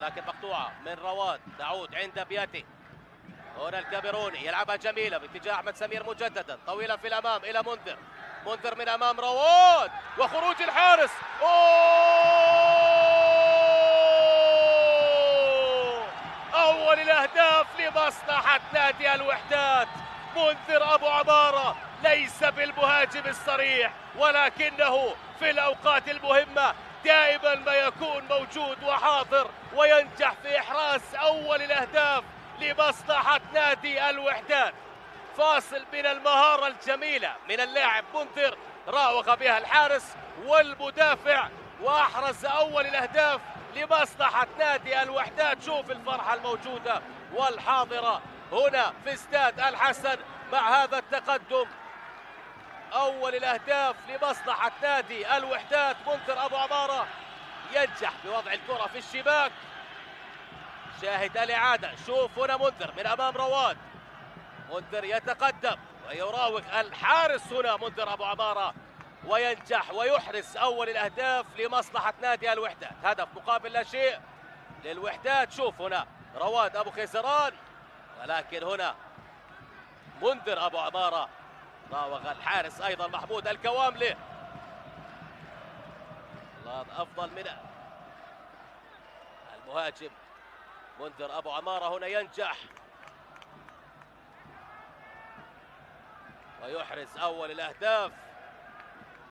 لكن مقطوعة من رواد تعود عند بياتي. هنا الكاميروني يلعبها جميلة باتجاه أحمد سمير مجددا. طويلة في الأمام إلى منذر. منذر من أمام رواد وخروج الحارس. أوه! أول الأهداف لمصلحة نادي الوحدات. منذر أبو عمارة ليس بالمهاجم الصريح ولكنه في الأوقات المهمة دائما ما يكون موجود وحاضر وينجح في إحراز أول الأهداف لمصلحة نادي الوحدات. فاصل من المهارة الجميلة من اللاعب منذر راوغ بها الحارس والمدافع وأحرز أول الأهداف لمصلحة نادي الوحدات. شوف الفرحة الموجودة والحاضرة هنا في استاد الحسن مع هذا التقدم. أول الأهداف لمصلحة نادي الوحدات منذر أبو عمارة. ينجح بوضع الكرة في الشباك. شاهد الإعادة. شوف هنا منذر من أمام رواد. منذر يتقدم ويراوغ الحارس هنا منذر أبو عمارة. وينجح ويحرز أول الأهداف لمصلحة نادي الوحدات. هدف مقابل لا شيء للوحدات. شوف هنا رواد أبو خيزران ولكن هنا منذر أبو عمارة. راوغ الحارس أيضا محمود الكواملي. أفضل من المهاجم. منذر أبو عمارة هنا ينجح. ويحرز أول الأهداف.